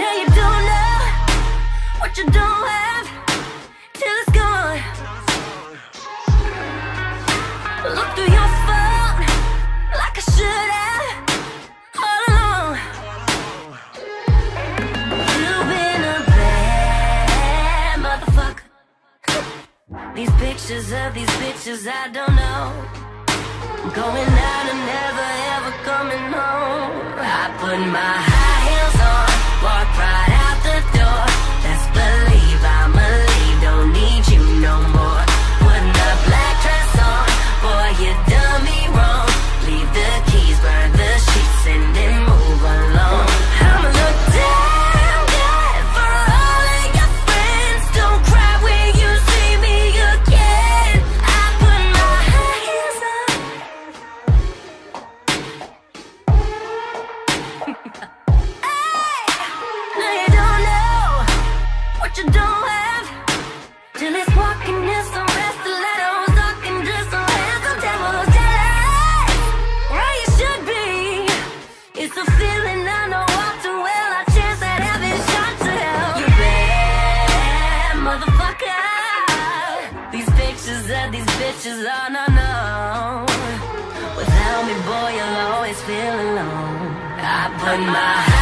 you don't know what you don't have till it's gone. Look through your phone like I should have all along. You've been a bad motherfucker. These pictures of these bitches I don't know. Going out and never ever coming home. I put my of these bitches are no no. Without me, boy, you'll always feel alone. I put my